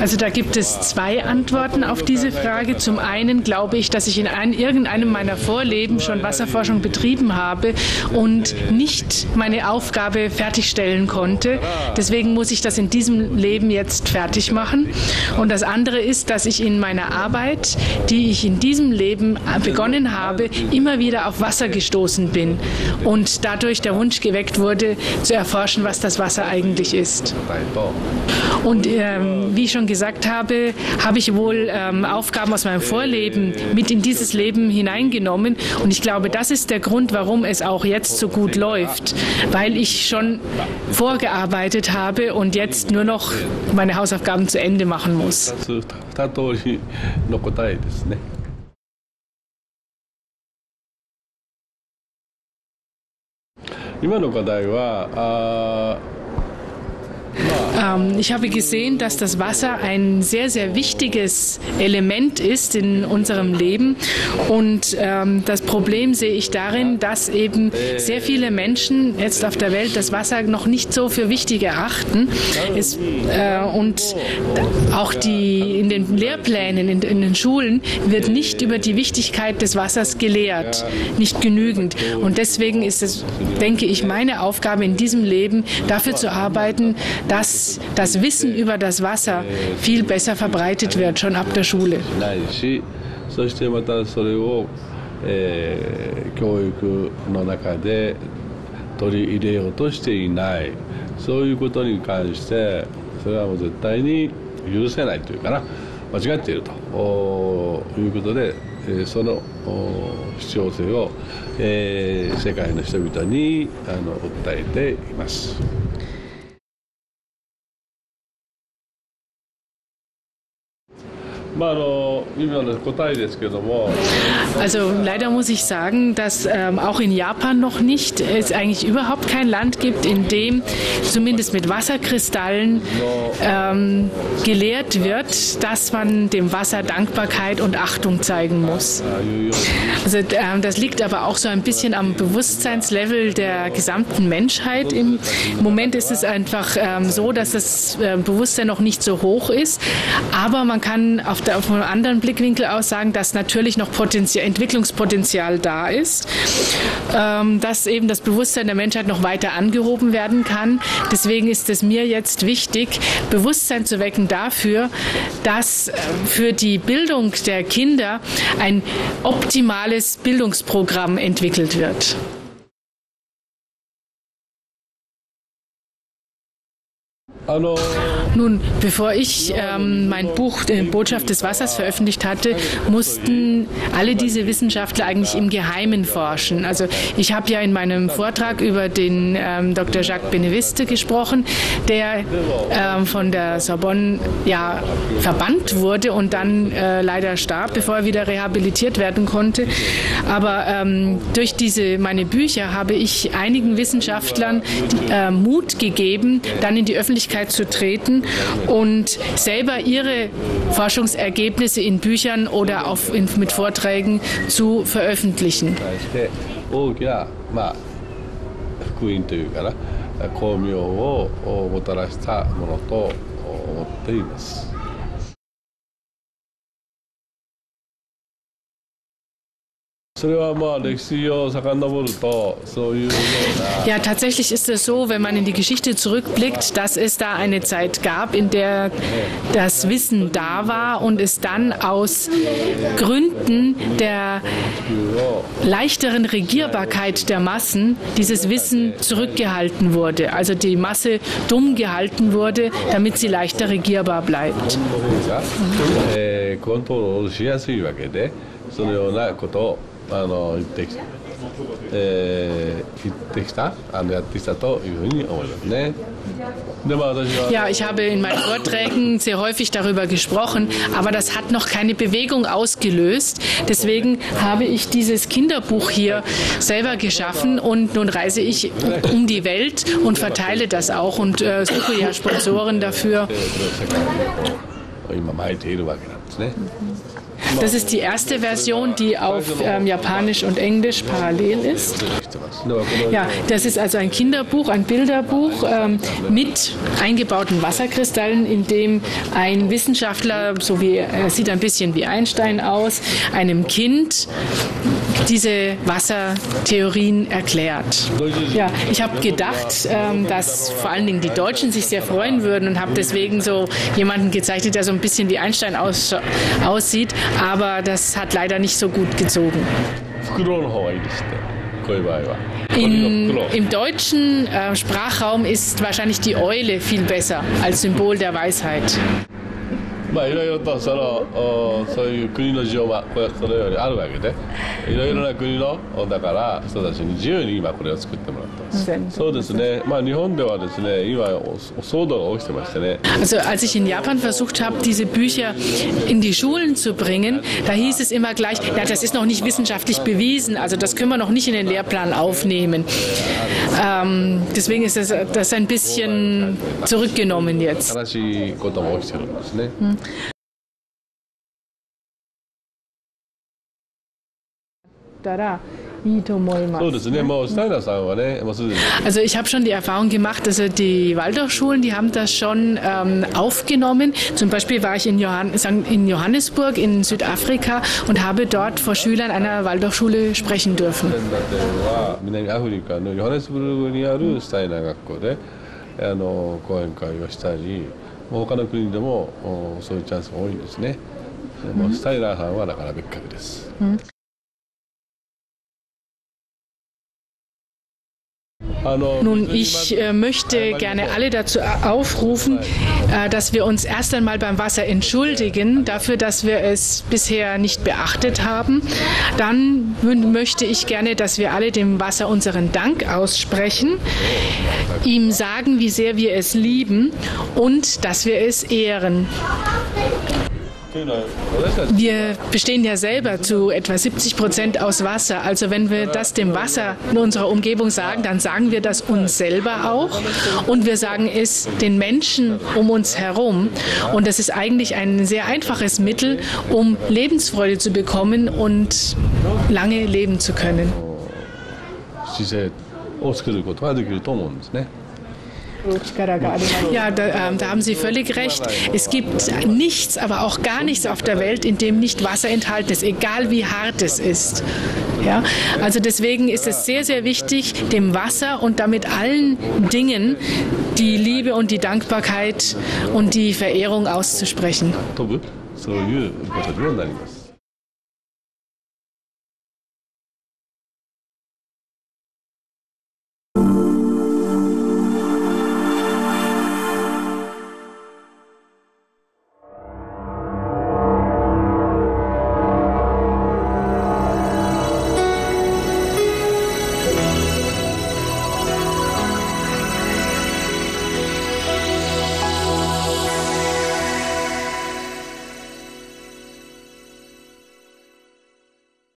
Also da gibt es zwei Antworten auf diese Frage. Zum einen glaube ich, dass ich in ein, irgendeinem meiner Vorleben schon Wasserforschung betrieben habe und nicht meine Aufgabe fertigstellen konnte. Deswegen muss ich das in diesem Leben jetzt fertig machen. Und das andere ist, dass ich in meiner Arbeit, die ich in diesem Leben begonnen habe, immer wieder auf Wasser gestoßen bin und dadurch der Wunsch geweckt wurde, zu erforschen, was das Wasser eigentlich ist. Und ähm, wie ich schon gesagt habe, habe ich wohl ähm, Aufgaben aus meinem Vorleben mit in dieses Leben hineingenommen. Und ich glaube, das ist der Grund, warum es auch jetzt so gut läuft, weil ich schon vorgearbeitet habe und jetzt nur noch meine Hausaufgaben zu Ende machen muss. Ähm, ich habe gesehen, dass das Wasser ein sehr, sehr wichtiges Element ist in unserem Leben. Und ähm, das Problem sehe ich darin, dass eben sehr viele Menschen jetzt auf der Welt das Wasser noch nicht so für wichtig erachten. Es, äh, und auch die, in den Lehrplänen, in, in den Schulen wird nicht über die Wichtigkeit des Wassers gelehrt, nicht genügend. Und deswegen ist es, denke ich, meine Aufgabe in diesem Leben, dafür zu arbeiten, dass das Wissen über das Wasser viel besser verbreitet wird, schon ab der Schule. そしてまたそれを、えー、教育の中で取り入れようとしていないそういうことに関してそれはもう絶対に許せないというかな間違っているということで、えー、その必要性を、えー、世界の人々にあの訴えています。Also leider muss ich sagen, dass ähm, auch in Japan noch nicht es eigentlich überhaupt kein Land gibt, in dem zumindest mit Wasserkristallen ähm, gelehrt wird, dass man dem Wasser Dankbarkeit und Achtung zeigen muss. Also ähm, das liegt aber auch so ein bisschen am Bewusstseinslevel der gesamten Menschheit. Im Moment ist es einfach ähm, so, dass das äh, Bewusstsein noch nicht so hoch ist, aber man kann auf der auf einem anderen Blickwinkel aus sagen, dass natürlich noch Potenzial, Entwicklungspotenzial da ist, ähm, dass eben das Bewusstsein der Menschheit noch weiter angehoben werden kann. Deswegen ist es mir jetzt wichtig, Bewusstsein zu wecken dafür, dass äh, für die Bildung der Kinder ein optimales Bildungsprogramm entwickelt wird. Nun, bevor ich ähm, mein Buch die Botschaft des Wassers veröffentlicht hatte, mussten alle diese Wissenschaftler eigentlich im Geheimen forschen. Also ich habe ja in meinem Vortrag über den ähm, Dr. Jacques Beneviste gesprochen, der ähm, von der Sorbonne ja verbannt wurde und dann äh, leider starb, bevor er wieder rehabilitiert werden konnte. Aber ähm, durch diese meine Bücher habe ich einigen Wissenschaftlern äh, Mut gegeben, dann in die Öffentlichkeit zu treten und selber ihre Forschungsergebnisse in Büchern oder auf, in, mit Vorträgen zu veröffentlichen. Ja, tatsächlich ist es so, wenn man in die Geschichte zurückblickt, dass es da eine Zeit gab, in der das Wissen da war und es dann aus Gründen der leichteren Regierbarkeit der Massen dieses Wissen zurückgehalten wurde. Also die Masse dumm gehalten wurde, damit sie leichter regierbar bleibt. Mhm. あの言ってきた、えー、言ってきたあのやってきたというふうに思いますね。Ja, ich habe in meinen Vorträgen sehr häufig darüber gesprochen, aber das hat noch keine Bewegung ausgelöst. Deswegen habe ich dieses Kinderbuch hier selber geschaffen und nun reise ich um die Welt und verteile das auch und äh, suche ja Sponsoren dafür. 今巻いているわけなんですね。 Das ist die erste Version, die auf ähm, Japanisch und Englisch parallel ist. Ja, das ist also ein Kinderbuch, ein Bilderbuch ähm, mit eingebauten Wasserkristallen, in dem ein Wissenschaftler, so wie er sieht ein bisschen wie Einstein aus, einem Kind diese Wassertheorien erklärt. Ja, ich habe gedacht, ähm, dass vor allen Dingen die Deutschen sich sehr freuen würden und habe deswegen so jemanden gezeichnet, der so ein bisschen wie Einstein aus, aussieht, aber das hat leider nicht so gut gezogen. In, Im deutschen äh, Sprachraum ist wahrscheinlich die Eule viel besser als Symbol der Weisheit. まあいろいろとそのそういう国の事情はこれそのようにあるわけでいろいろな国のだから人たちに自由に今これを作ってもらってます、そうですねまあ日本ではですね今騒動が起きてましてね Also als ich in Japan versucht habe diese Bücher in die Schulen zu bringen da hieß es immer gleich ja das ist noch nicht wissenschaftlich bewiesen also das können wir noch nicht in den Lehrplan aufnehmen ähm, deswegen ist das, das ein bisschen zurückgenommen jetzt 悲しい ことも起きてるんですね、うん Also ich habe schon die Erfahrung gemacht, also die Waldorfschulen, die haben das schon ähm, aufgenommen. Zum Beispiel war ich in, Johann in Johannesburg in Südafrika und habe dort vor Schülern einer Waldorfschule sprechen dürfen. あの講演会をしたり他の国でもそういうチャンスが多いんですね、うん、スタイラーさんはだから別格です、うん Nun, ich äh, möchte gerne alle dazu aufrufen, äh, dass wir uns erst einmal beim Wasser entschuldigen dafür, dass wir es bisher nicht beachtet haben. Dann möchte ich gerne, dass wir alle dem Wasser unseren Dank aussprechen, ihm sagen, wie sehr wir es lieben und dass wir es ehren. Wir bestehen ja selber zu etwa 70 Prozent aus Wasser. Also wenn wir das dem Wasser in unserer Umgebung sagen, dann sagen wir das uns selber auch und wir sagen es den Menschen um uns herum. Und das ist eigentlich ein sehr einfaches Mittel, um Lebensfreude zu bekommen und lange leben zu können. Ja, da, äh, da, haben Sie völlig recht. Es gibt nichts, aber auch gar nichts auf der Welt, in dem nicht Wasser enthalten ist, egal wie hart es ist. Ja, also deswegen ist es sehr, sehr wichtig, dem Wasser und damit allen Dingen die Liebe und die Dankbarkeit und die Verehrung auszusprechen.